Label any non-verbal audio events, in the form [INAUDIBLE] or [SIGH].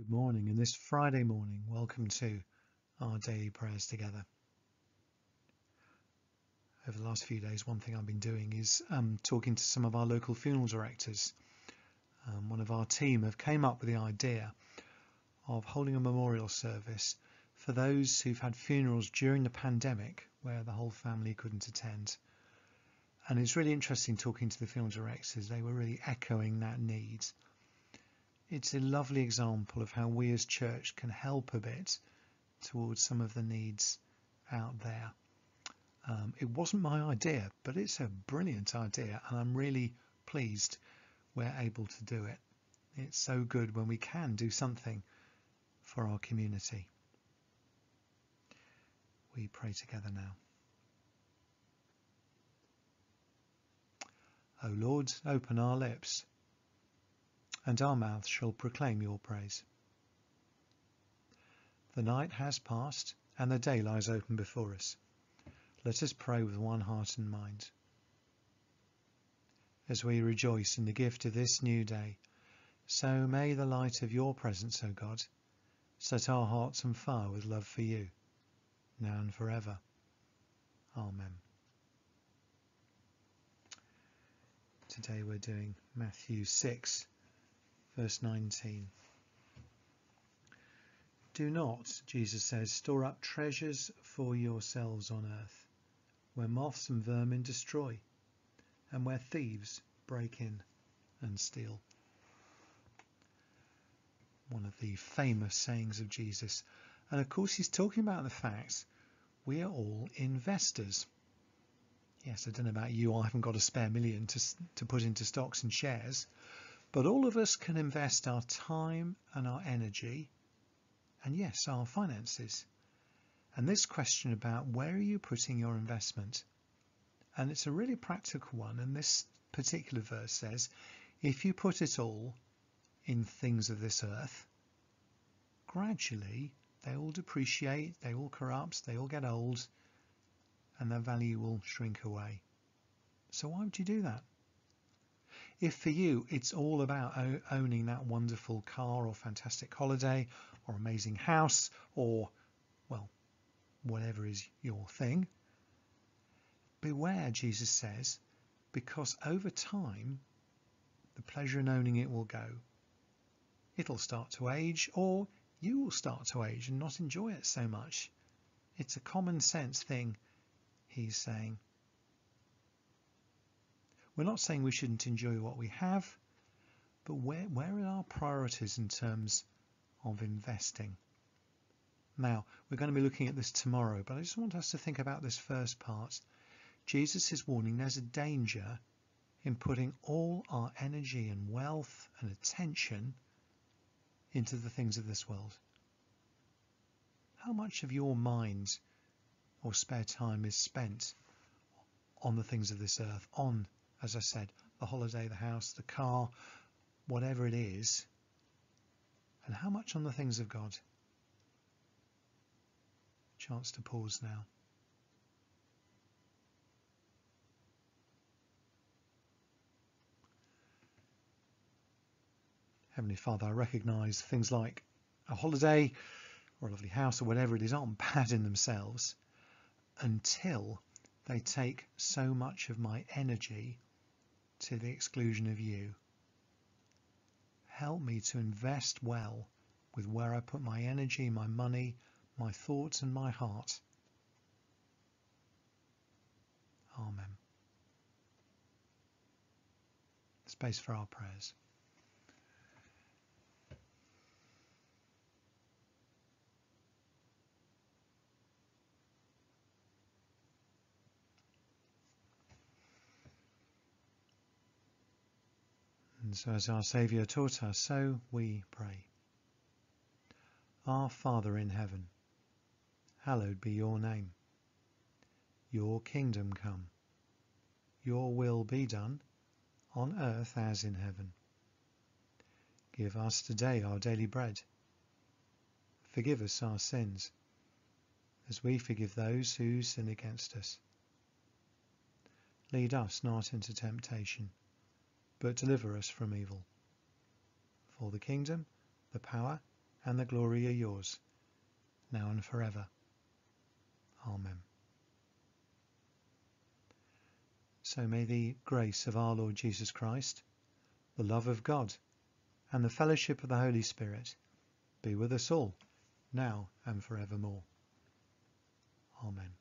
Good morning, and this Friday morning, welcome to our daily prayers together. Over the last few days, one thing I've been doing is um, talking to some of our local funeral directors. Um, one of our team have came up with the idea of holding a memorial service for those who've had funerals during the pandemic where the whole family couldn't attend. And it's really interesting talking to the funeral directors. They were really echoing that need it's a lovely example of how we as church can help a bit towards some of the needs out there. Um, it wasn't my idea, but it's a brilliant idea, and I'm really pleased we're able to do it. It's so good when we can do something for our community. We pray together now. O Lord, open our lips and our mouth shall proclaim your praise. The night has passed, and the day lies open before us. Let us pray with one heart and mind. As we rejoice in the gift of this new day, so may the light of your presence, O God, set our hearts on fire with love for you, now and forever. Amen. Today we're doing Matthew 6, verse 19. Do not, Jesus says, store up treasures for yourselves on earth, where moths and vermin destroy, and where thieves break in and steal. One of the famous sayings of Jesus. And of course, he's talking about the fact we are all investors. Yes, I don't know about you, I haven't got a spare million to, to put into stocks and shares, but all of us can invest our time and our energy, and yes, our finances. And this question about where are you putting your investment? And it's a really practical one. And this particular verse says, if you put it all in things of this earth, gradually they all depreciate, they all corrupt, they all get old, and their value will shrink away. So why would you do that? If for you it's all about owning that wonderful car or fantastic holiday or amazing house or, well, whatever is your thing, beware, Jesus says, because over time the pleasure in owning it will go. It'll start to age or you will start to age and not enjoy it so much. It's a common sense thing, he's saying. We're not saying we shouldn't enjoy what we have, but where, where are our priorities in terms of investing? Now, we're going to be looking at this tomorrow, but I just want us to think about this first part. Jesus is warning there's a danger in putting all our energy and wealth and attention into the things of this world. How much of your mind or spare time is spent on the things of this earth, on as I said, the holiday, the house, the car, whatever it is, and how much on the things of God? Chance to pause now. Heavenly Father, I recognise things like a holiday or a lovely house or whatever it is aren't [LAUGHS] bad in themselves until they take so much of my energy to the exclusion of you. Help me to invest well with where I put my energy, my money, my thoughts and my heart. Amen. Space for our prayers. And so as our Saviour taught us, so we pray. Our Father in heaven, hallowed be your name. Your kingdom come. Your will be done, on earth as in heaven. Give us today our daily bread. Forgive us our sins, as we forgive those who sin against us. Lead us not into temptation but deliver us from evil. For the kingdom, the power, and the glory are yours, now and forever. Amen. So may the grace of our Lord Jesus Christ, the love of God, and the fellowship of the Holy Spirit be with us all, now and forevermore. Amen.